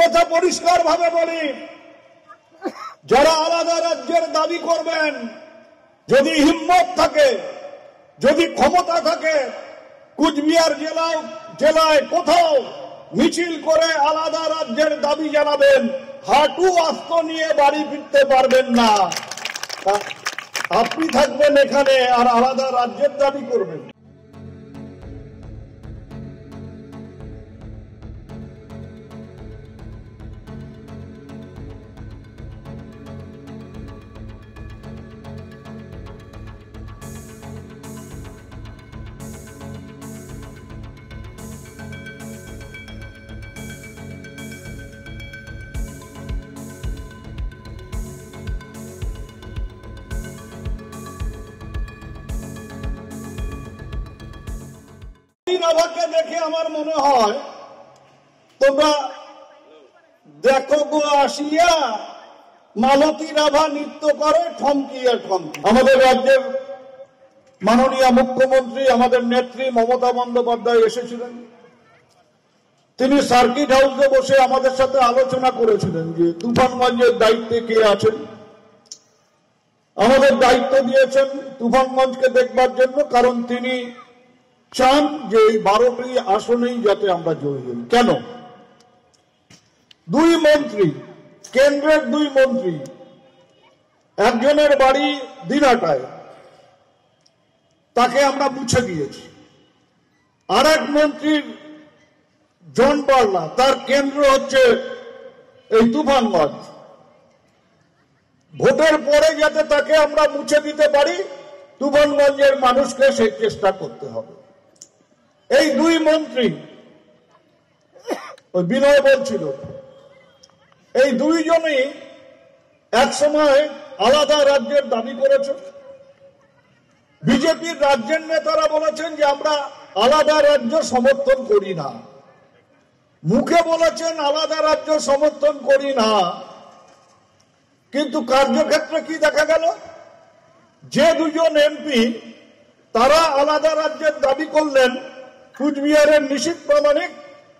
কথা পরিষ্কার ভাবে বলি। যারা আলাদা রাজ্যের দাবি করবেন, যদি হিম্মত থাকে, যদি ক্ষমতা থাকে, কুচবিহার জেলা জেলায় কোথাও মিছিল করে আলাদা রাজ্যের দাবি জানাবেন, হাঁটু আস্ত নিয়ে বাড়ি ফিরতে পারবেন না। আপনি থাকবেন এখানে আর আলাদা রাজ্যের দাবি করবেন। নাভাকে দেখে আমার মনে হয় তোমরা দেখো গো আসিয়া, মালতী রাভা নৃত্য করে, ঠমকিয়া ঠমকি। আমাদের রাজ্যের মাননীয় মুখ্যমন্ত্রী, আমাদের নেত্রী মমতা বন্দ্যোপাধ্যায় এসেছিলেন। তিনি সার্কিট হাউসে বসে আমাদের সাথে আলোচনা করেছিলেন যে তুফানগঞ্জের দায়িত্বে কে আছেন। আমাদের দায়িত্ব দিয়েছেন তুফানগঞ্জকে দেখবার জন্য, কারণ তিনি চান যে এই বারোটি আসনেই যাতে আমরা জয়ী হই। কেন? দুই মন্ত্রী, কেন্দ্রের দুই মন্ত্রী, একজনের বাড়ি দিনাটায়, তাকে আমরা মুছে দিয়েছি আর এক মন্ত্রীর জন পাল্লা, তার কেন্দ্র হচ্ছে এই তুফানগঞ্জ ভোটের পরে যাতে তাকে আমরা মুছে দিতে পারি তুফানগঞ্জের মানুষকে সেই চেষ্টা করতে হবে। এই দুই মন্ত্রী, ওই বিনয় বলছিল এই দুইজনই এক সময় আলাদা রাজ্যের দাবি করেছে। বিজেপির রাজ্যের নেতারা বলেছেন যে আমরা আলাদা রাজ্য সমর্থন করি না। মুখে বলেছেন আলাদা রাজ্য সমর্থন করি না। কিন্তু কার্যক্ষেত্রে কি দেখা গেল? যে দুজন এমপি, তারা আলাদা রাজ্যের দাবি করলেন কুচবিহারের নিশীত প্রামাণিক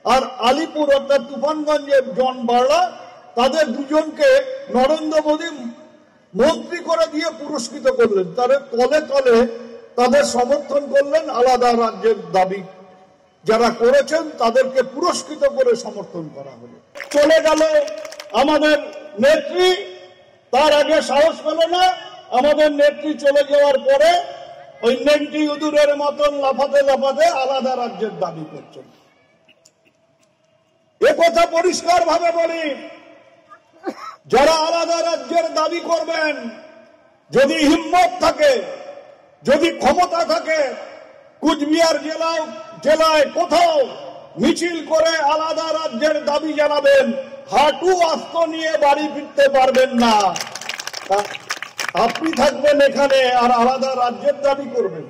আর আলিপুর অর্থাৎ তুফানগঞ্জের জন বাড়লা তাদের দুজনকে নরেন্দ্র মোদী মন্ত্রী করে দিয়ে পুরস্কৃত করলেন। তাদের তলে তলে তাদের সমর্থন করলেন আলাদা রাজ্যের দাবি। যারা করেছেন, তাদেরকে পুরস্কৃত করে সমর্থন করা হলো। চলে গেল আমাদের নেত্রী। তার আগে সাহস পেল না। আমাদের নেত্রী চলে যাওয়ার পরে ওই নেংটি উদুরের মতন লাফাতে লাফাতে আলাদা রাজ্যের দাবি করছেন। কথা পরিষ্কার ভাবে বলি, যারা আলাদা রাজ্যের দাবি করবেন, যদি হিম্মত থাকে, যদি ক্ষমতা থাকে, কুচবিহার জেলা জেলায় কোথাও মিছিল করে আলাদা রাজ্যের দাবি জানাবেন, হাঁটু আস্ত নিয়ে বাড়ি ফিরতে পারবেন না। আপনি থাকবেন এখানে আর আলাদা রাজ্যের দাবি করবেন।